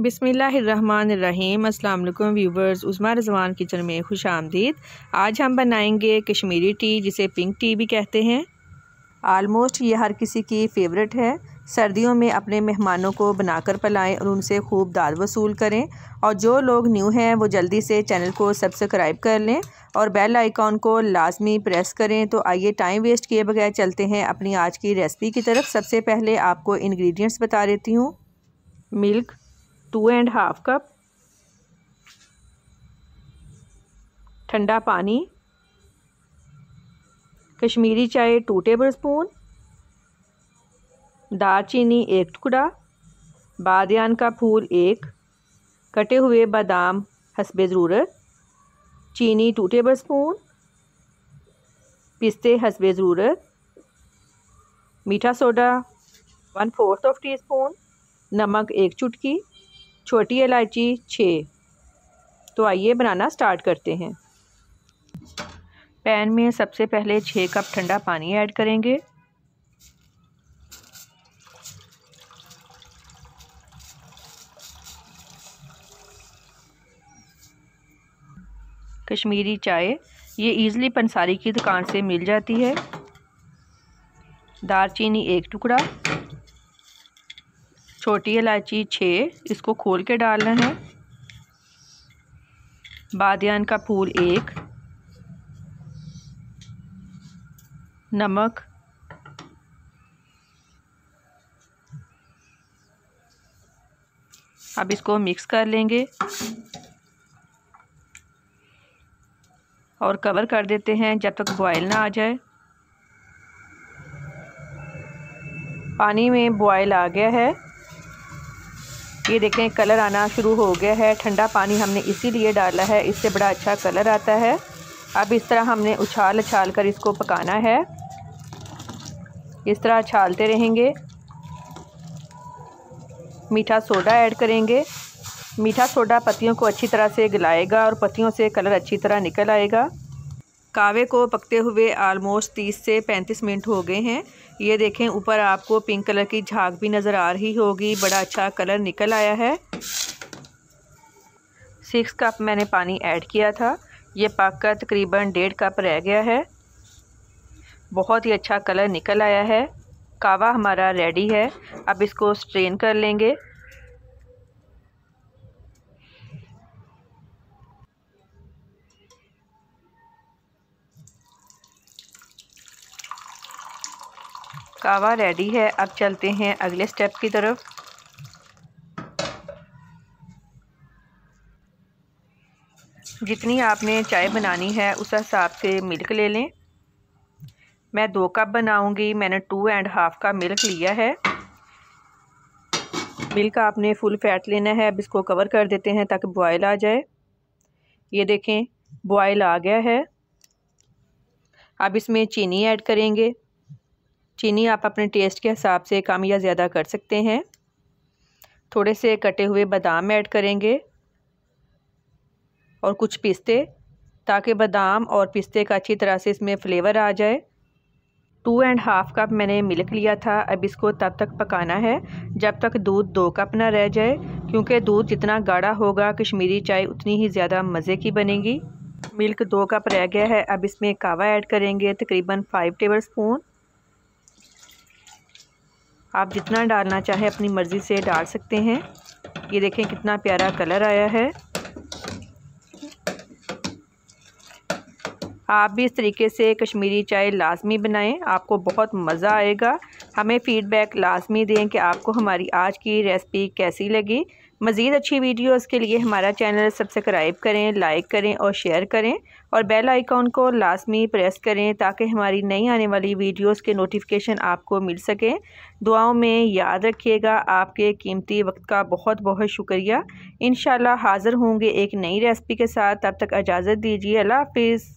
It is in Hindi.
बिसमीम अल्लाम व्यूवर्स उस्मा रजवान किचन में खुश आमदीद। आज हम बनाएँगे कश्मीरी टी, जिसे पिंक टी भी कहते हैं। आलमोस्ट ये हर किसी की फ़ेवरेट है। सर्दियों में अपने मेहमानों को बनाकर पिलाएँ और उनसे खूब दाद वसूल करें। और जो लोग न्यू हैं, वो जल्दी से चैनल को सब्सक्राइब कर लें और बेल आइकॉन को लाजमी प्रेस करें। तो आइए टाइम वेस्ट किए बगैर चलते हैं अपनी आज की रेसिपी की तरफ़। सबसे पहले आपको इंग्रेडिएंट्स बता देती हूँ। Milk two and half cup ठंडा पानी, कश्मीरी चाय टू टेबल स्पून दालचीनी एक टुकड़ा, बादयान का फूल एक, कटे हुए बादाम हसबे ज़रूरत, चीनी टू टेबल स्पून पिस्ते हसबे ज़रूरत, मीठा soda one fourth of teaspoon नमक एक चुटकी छोटी इलायची, छः। तो आइए बनाना स्टार्ट करते हैं। पैन में सबसे पहले छः कप ठंडा पानी ऐड करेंगे। कश्मीरी चाय, ये इजली पंसारी की दुकान से मिल जाती है। दालचीनी एक टुकड़ा। छोटी इलायची छः इसको खोल के डालना है। बादियान का फूल एक। नमक। अब इसको मिक्स कर लेंगे। और कवर कर देते हैं जब तक बॉयल ना आ जाए। पानी में बॉयल आ गया है। ये देखें, कलर आना शुरू हो गया है। ठंडा पानी हमने इसीलिए डाला है, इससे बड़ा अच्छा कलर आता है। अब इस तरह हमने उछाल उछाल कर इसको पकाना है। इस तरह उछालते रहेंगे। मीठा सोडा ऐड करेंगे। मीठा सोडा पत्तियों को अच्छी तरह से गलाएगा और पत्तियों से कलर अच्छी तरह निकल आएगा। कावे को पकते हुए आलमोस्ट तीस से पैंतीस मिनट हो गए हैं। ये देखें, ऊपर आपको पिंक कलर की झाग भी नज़र आ रही होगी। बड़ा अच्छा कलर निकल आया है। सिक्स कप मैंने पानी ऐड किया था। ये पक कर तकरीबन डेढ़ कप रह गया है। बहुत ही अच्छा कलर निकल आया है। कावा हमारा रेडी है। अब इसको स्ट्रेन कर लेंगे। कावा रेडी है। अब चलते हैं अगले स्टेप की तरफ़। जितनी आपने चाय बनानी है, उस हिसाब से मिल्क ले लें। मैं दो कप बनाऊँगी। मैंने टू एंड हाफ़ का मिल्क लिया है। मिल्क आपने फुल फैट लेना है। अब इसको कवर कर देते हैं ताकि बॉयल आ जाए। ये देखें बॉयल आ गया है। अब इसमें चीनी ऐड करेंगे। चीनी आप अपने टेस्ट के हिसाब से कम या ज़्यादा कर सकते हैं। थोड़े से कटे हुए बादाम ऐड करेंगे। और कुछ पिस्ते, ताकि बादाम और पिस्ते का अच्छी तरह से इसमें फ्लेवर आ जाए। टू एंड हाफ़ कप मैंने मिल्क लिया था, अब इसको तब तक पकाना है, जब तक दूध दो कप ना रह जाए, क्योंकि दूध जितना गाढ़ा होगा, कश्मीरी चाय उतनी ही ज़्यादा मज़े की बनेगी। मिल्क दो कप रह गया है, अब इसमें कावा ऐड करेंगे, तकरीबन फ़ाइव टेबल स्पून आप जितना डालना चाहे अपनी मर्ज़ी से डाल सकते हैं। ये देखें कितना प्यारा कलर आया है। आप भी इस तरीके से कश्मीरी चाय लाजमी बनाएँ, आपको बहुत मज़ा आएगा। हमें फ़ीडबैक लाजमी दें कि आपको हमारी आज की रेसिपी कैसी लगी। मज़ीद अच्छी वीडियोस के लिए हमारा चैनल सब्सक्राइब करें लाइक करें और शेयर करें और बेल आइकॉन को लाजमी प्रेस करें ताकि हमारी नई आने वाली वीडियोस के नोटिफिकेशन आपको मिल सकें। दुआओं में याद रखिएगा, आपके कीमती वक्त का बहुत बहुत शुक्रिया। इन हाज़िर होंगे एक नई रेसिपी के साथ। तब तक इजाज़त दीजिए। अल्लाह हाफिज़।